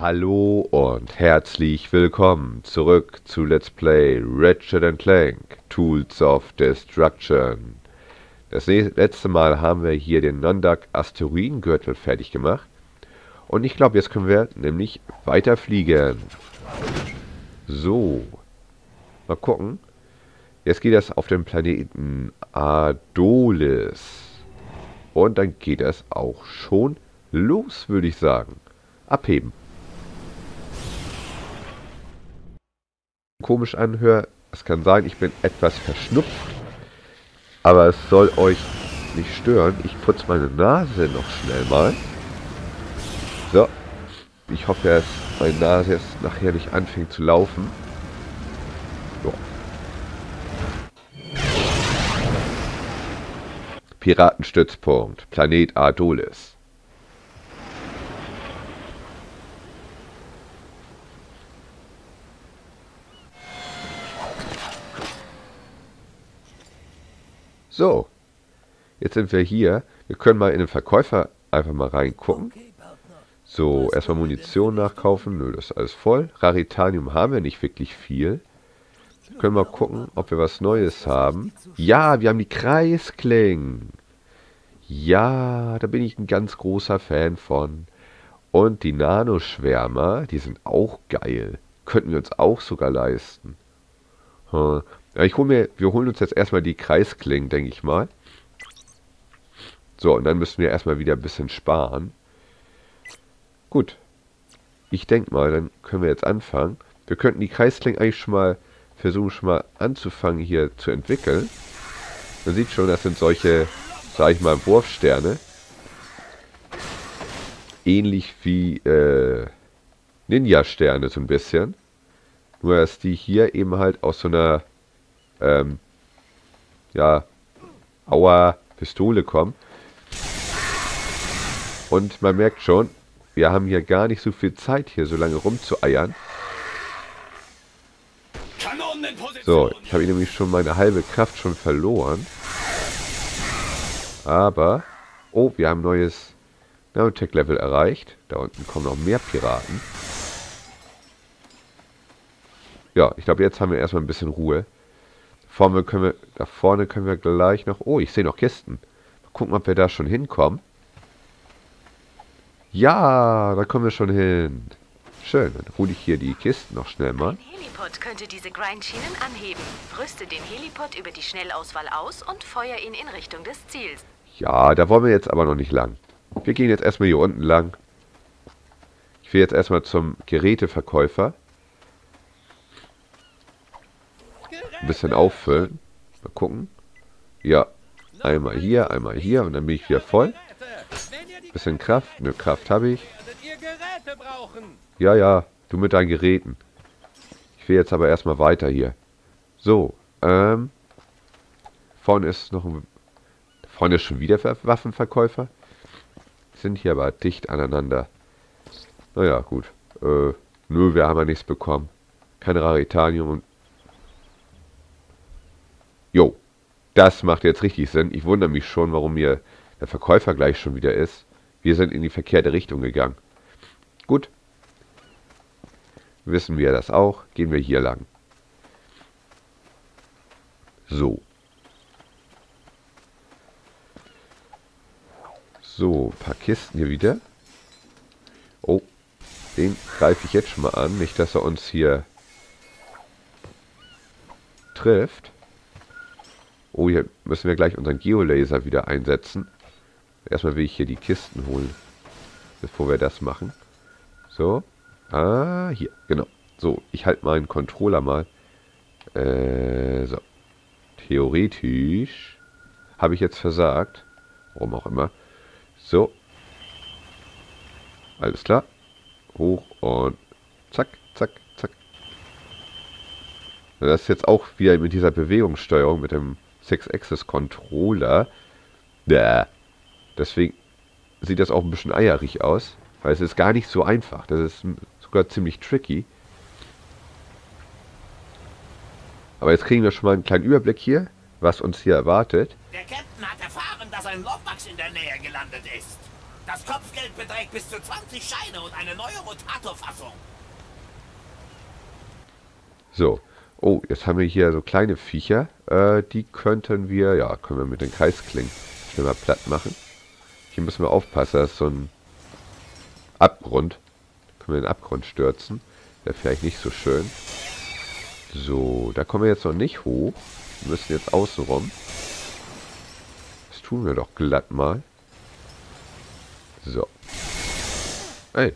Hallo und herzlich willkommen zurück zu Let's Play Ratchet Clank Tools of Destruction. Das letzte Mal haben wir hier den Nondak Asteroidengürtel fertig gemacht. Und ich glaube, jetzt können wir nämlich weiterfliegen. So. Mal gucken. Jetzt geht das auf den Planeten Adolis. Und dann geht das auch schon los, würde ich sagen. Abheben. Komisch anhöre, es kann sein, ich bin etwas verschnupft. Aber es soll euch nicht stören. Ich putze meine Nase noch schnell mal. So. Ich hoffe, dass meine Nase jetzt nachher nicht anfängt zu laufen. So. Piratenstützpunkt. Planet Ardolis. So, jetzt sind wir hier. Wir können mal in den Verkäufer einfach mal reingucken. So, erstmal Munition nachkaufen. Nö, das ist alles voll. Raritanium haben wir nicht wirklich viel. Wir können mal gucken, ob wir was Neues haben. Ja, wir haben die Kreisklingen. Ja, da bin ich ein ganz großer Fan von. Und die Nanoschwärmer, die sind auch geil. Könnten wir uns auch sogar leisten. Hm. Ja, ich hol mir, wir holen uns jetzt erstmal die Kreisklingen, denke ich mal. So, und dann müssen wir erstmal wieder ein bisschen sparen. Gut. Ich denke mal, dann können wir jetzt anfangen. Wir könnten die Kreisklingen eigentlich schon mal versuchen, schon mal anzufangen hier zu entwickeln. Man sieht schon, das sind solche, sag ich mal, Wurfsterne. Ähnlich wie äh, Ninja-Sterne so ein bisschen. Nur, dass die hier eben halt aus so einer ähm, ja, Auer Pistole kommen. Und man merkt schon, wir haben hier gar nicht so viel Zeit, hier so lange rumzueiern. So, ich habe nämlich schon meine halbe Kraft schon verloren. Aber, oh, wir haben ein neues Nanotech-Level erreicht. Da unten kommen noch mehr Piraten. Ja, ich glaube, jetzt haben wir erstmal ein bisschen Ruhe. Vorne können wir, da vorne können wir gleich noch... Oh, ich sehe noch Kisten. Mal gucken, ob wir da schon hinkommen. Ja, da kommen wir schon hin. Schön, dann hole ich hier die Kisten noch schnell mal. Ein Helipod könnte diese Grindschienen anheben. Rüste den Helipod über die Schnellauswahl aus und feuer ihn in Richtung des Ziels. Ja, da wollen wir jetzt aber noch nicht lang. Wir gehen jetzt erstmal hier unten lang. Ich will jetzt erstmal zum Geräteverkäufer. Ein bisschen auffüllen. Mal gucken. Ja, einmal hier, einmal hier und dann bin ich wieder voll. Bisschen Kraft. Eine Kraft habe ich. Ja, ja, du mit deinen Geräten. Ich will jetzt aber erstmal weiter hier. So, ähm. Vorne ist noch ein... Vorne ist schon wieder Waffenverkäufer. Sind hier aber dicht aneinander. Naja, gut. Äh, nö, wir haben ja nichts bekommen. Kein Raritanium und Jo, das macht jetzt richtig Sinn. Ich wundere mich schon, warum mir der Verkäufer gleich schon wieder ist. Wir sind in die verkehrte Richtung gegangen. Gut. Wissen wir das auch. Gehen wir hier lang. So. So, ein paar Kisten hier wieder. Oh, den greife ich jetzt schon mal an. Nicht, dass er uns hier trifft. Oh, hier müssen wir gleich unseren Geolaser wieder einsetzen. Erstmal will ich hier die Kisten holen, bevor wir das machen. So. Ah, hier, genau. So, ich halte meinen Controller mal. Äh, so. Theoretisch habe ich jetzt versagt. Warum auch immer. So. Alles klar. Hoch und zack, zack, zack. Das ist jetzt auch wieder mit dieser Bewegungssteuerung, mit dem Six-Axis-Controller. Deswegen sieht das auch ein bisschen eierig aus. Weil es ist gar nicht so einfach. Das ist sogar ziemlich tricky. Aber jetzt kriegen wir schon mal einen kleinen Überblick hier, was uns hier erwartet. Der Captain hat erfahren, dass ein Lobmax in der Nähe gelandet ist. Das Kopfgeld beträgt bis zu 20 Scheine und eine neue Rotatorfassung. So. Oh, jetzt haben wir hier so kleine Viecher. Äh, die könnten wir, ja, können wir mit den Kreisklingen schnell mal platt machen. Hier müssen wir aufpassen, das ist so ein Abgrund. Können wir den Abgrund stürzen. Wäre vielleicht nicht so schön. So, da kommen wir jetzt noch nicht hoch. Wir müssen jetzt außen rum. Das tun wir doch glatt mal. So. Ey.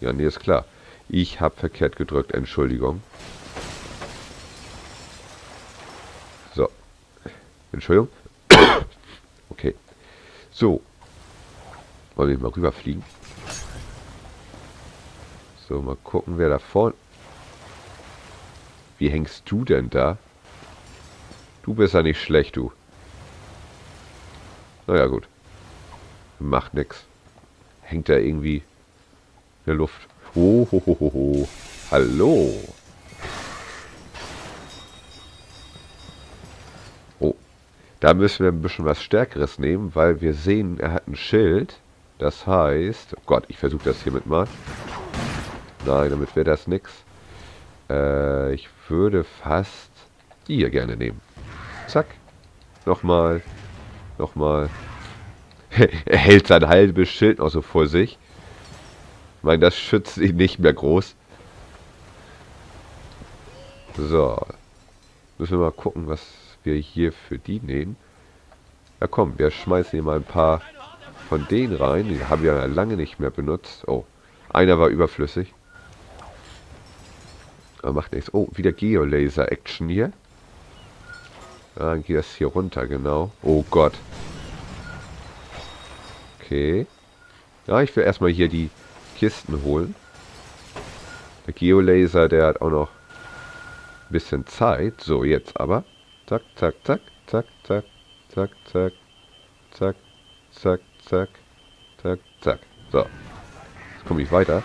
Ja, nee, ist klar. Ich habe verkehrt gedrückt, Entschuldigung. So. Entschuldigung. okay. So. Wollen wir mal rüberfliegen? So, mal gucken, wer da vorne... Wie hängst du denn da? Du bist ja nicht schlecht, du. Naja, gut. Macht nix. Hängt da irgendwie in der Luft. Ho, ho, ho, ho, ho. Hallo. Oh. Da müssen wir ein bisschen was Stärkeres nehmen, weil wir sehen, er hat ein Schild. Das heißt... Oh Gott, ich versuche das hiermit mal. Nein, damit wäre das nix. Äh, ich würde fast die hier gerne nehmen. Zack. Nochmal. Nochmal. er hält sein halbes Schild noch so vor sich. Ich meine, das schützt ihn nicht mehr groß. So. Müssen wir mal gucken, was wir hier für die nehmen. Ja komm, wir schmeißen hier mal ein paar von denen rein. Die haben wir lange nicht mehr benutzt. Oh, einer war überflüssig. Aber macht nichts. Oh, wieder Geolaser-Action hier. Dann geht das hier runter, genau. Oh Gott. Okay. Ja, ich will erstmal hier die Kisten holen. Der Geolaser, der hat auch noch ein bisschen Zeit. So, jetzt aber. Zack, zack, zack, zack, zack, zack, zack, zack, zack, zack, zack, zack. So. Jetzt komme ich weiter.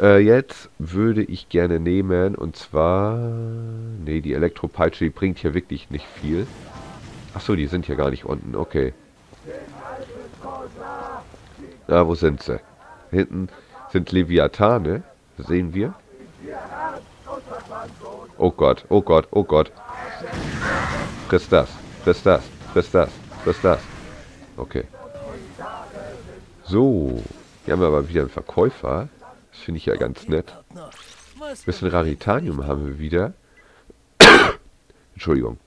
Äh, jetzt würde ich gerne nehmen, und zwar... Ne, die Elektropeitsche, die bringt hier wirklich nicht viel. Achso, die sind hier gar nicht unten, okay. Ah, wo sind sie? Hinten sind Leviathane, sehen wir. Oh Gott, oh Gott, oh Gott. Friss das, friss das, friss das, friss das. Okay. So, hier haben wir aber wieder einen Verkäufer. Das finde ich ja ganz nett. Ein bisschen Raritanium haben wir wieder. Entschuldigung.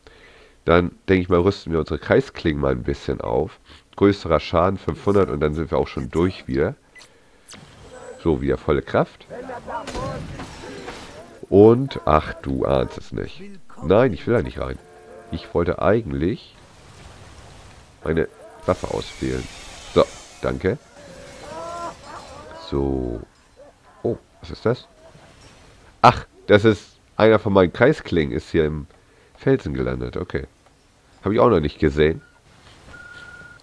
Dann denke ich mal, rüsten wir unsere Kreisklingen mal ein bisschen auf. Größerer Schaden 500 und dann sind wir auch schon durch wieder. So, wieder volle Kraft. Und, ach, du ahnst es nicht. Nein, ich will da nicht rein. Ich wollte eigentlich meine Waffe auswählen. So, danke. So, was ist das? Ach, das ist einer von meinen Kreisklingen, ist hier im Felsen gelandet. Okay. Habe ich auch noch nicht gesehen.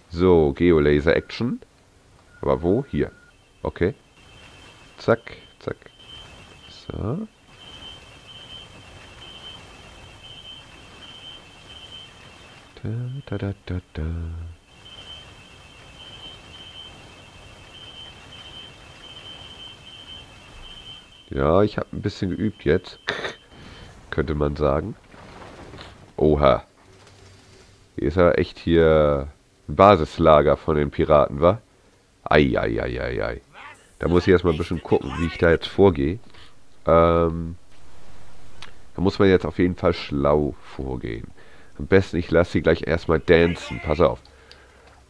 So, Geolaser Action. Aber wo? Hier. Okay. Zack, zack. So. Da, da, da, da. Ja, ich habe ein bisschen geübt jetzt. Könnte man sagen. Oha. Hier ist ja echt hier ein Basislager von den Piraten, wa? Eieieiei. Da muss ich erstmal ein bisschen gucken, wie ich da jetzt vorgehe. Ähm, da muss man jetzt auf jeden Fall schlau vorgehen. Am besten, ich lasse sie gleich erstmal dancen. Pass auf.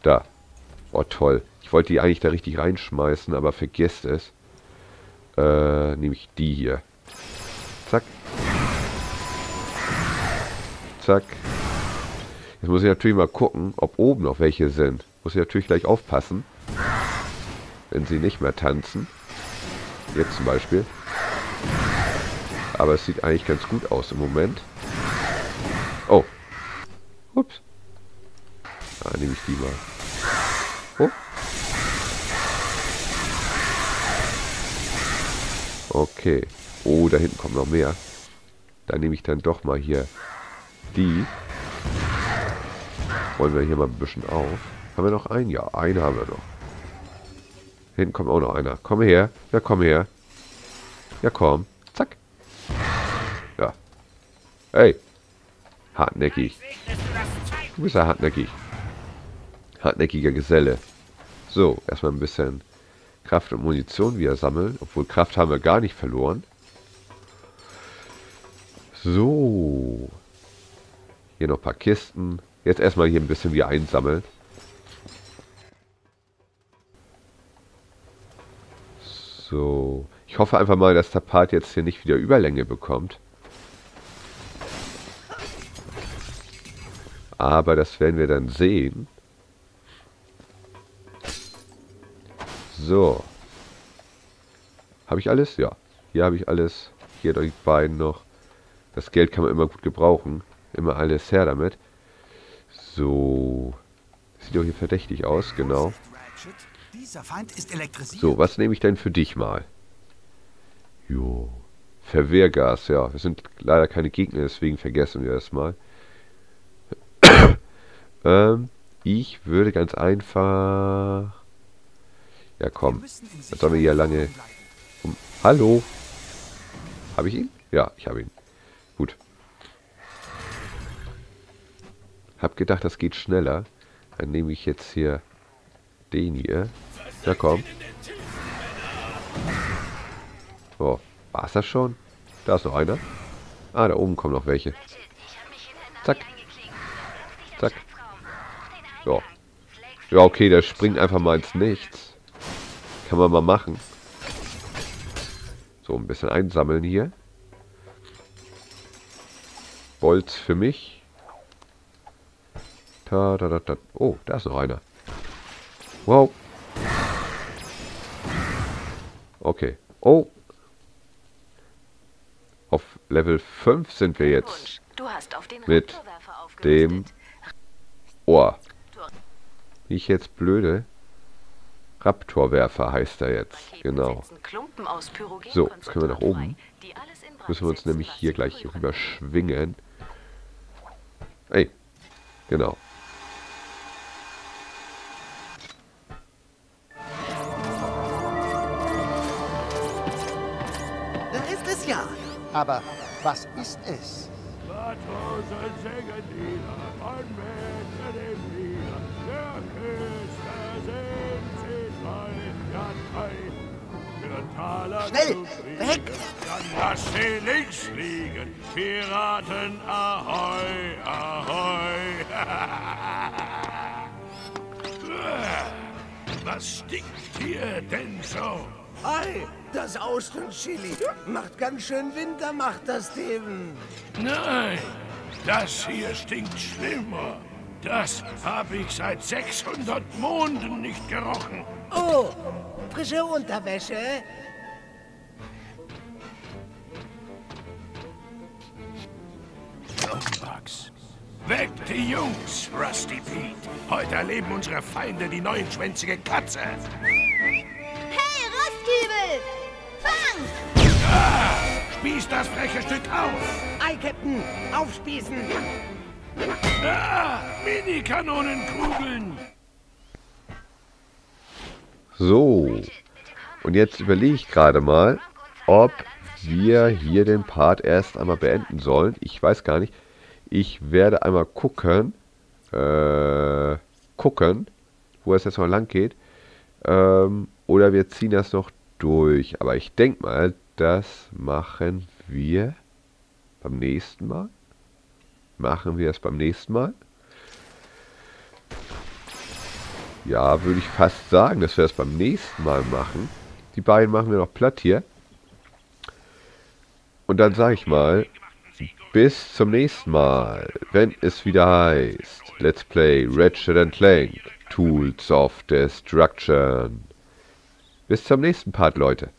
Da. Oh, toll. Ich wollte die eigentlich da richtig reinschmeißen, aber vergesst es. Äh, nämlich die hier. Zack. Zack. Jetzt muss ich natürlich mal gucken, ob oben noch welche sind. Muss ich natürlich gleich aufpassen. Wenn sie nicht mehr tanzen. Jetzt zum Beispiel. Aber es sieht eigentlich ganz gut aus im Moment. Oh. Ups. Da nehme ich die mal. Oh. Okay. Oh, da hinten kommt noch mehr. Da nehme ich dann doch mal hier die. Wollen wir hier mal ein bisschen auf. Haben wir noch einen? Ja, einen haben wir noch. Hinten kommt auch noch einer. Komm her. Ja, komm her. Ja, komm. Zack. Ja. Hey. Hartnäckig. Du bist ja hartnäckig. Hartnäckiger Geselle. So, erstmal ein bisschen Kraft und Munition wieder sammeln. Obwohl Kraft haben wir gar nicht verloren. So. Hier noch ein paar Kisten. Jetzt erstmal hier ein bisschen wieder einsammeln. So. Ich hoffe einfach mal, dass der Part jetzt hier nicht wieder Überlänge bekommt. Aber das werden wir dann sehen. So. Habe ich alles? Ja. Hier habe ich alles. Hier die beiden noch. Das Geld kann man immer gut gebrauchen. Immer alles her damit. So. Sieht doch hier verdächtig aus, genau. So, was nehme ich denn für dich mal? Jo. Verwehrgas, ja. Wir sind leider keine Gegner, deswegen vergessen wir das mal. ähm, ich würde ganz einfach... Ja, komm. Was sollen wir hier lange... Um Hallo? Habe ich ihn? Ja, ich habe ihn. Gut. Hab gedacht, das geht schneller. Dann nehme ich jetzt hier den hier. Ja, komm. Oh, war's das schon? Da ist noch einer. Ah, da oben kommen noch welche. Zack. Zack. Ja. Ja, okay, der springt einfach mal ins Nichts. Kann man mal machen. So, ein bisschen einsammeln hier. Bolz für mich. Ta, da, da, da. Oh, da ist noch einer. Wow. Okay. Oh. Auf Level 5 sind wir jetzt. mit dem Ohr. Nicht jetzt blöde. Raptorwerfer heißt er jetzt. Genau. So, jetzt können wir nach oben. Müssen wir uns nämlich hier gleich rüber schwingen. Ey. Genau. Aber was ist es? Schnell, weg! Dann lass sie links liegen. Piraten, ahoi, ahoi. Was stinkt hier denn so? Ei, das Austern-Chili. Macht ganz schön Winter, macht das, Steven. Nein, das hier stinkt schlimmer. Das habe ich seit 600 Monden nicht gerochen. Oh, frische Unterwäsche? Zombugs. Weg die Jungs, Rusty Pete. Heute erleben unsere Feinde die neunschwänzige Katze. Spieß das freche Stück auf! Ei, Captain! Aufspießen! Ah, Mini-Kanonenkugeln! So. Und jetzt überlege ich gerade mal, ob wir hier den Part erst einmal beenden sollen. Ich weiß gar nicht. Ich werde einmal gucken, äh, gucken, wo es jetzt noch lang geht. Ähm, oder wir ziehen das noch durch. Aber ich denke mal, das machen wir beim nächsten Mal. Machen wir es beim nächsten Mal. Ja, würde ich fast sagen, dass wir es beim nächsten Mal machen. Die beiden machen wir noch platt hier. Und dann sage ich mal, bis zum nächsten Mal, wenn es wieder heißt, Let's Play Ratchet Clank, Tools of Destruction. Bis zum nächsten Part, Leute.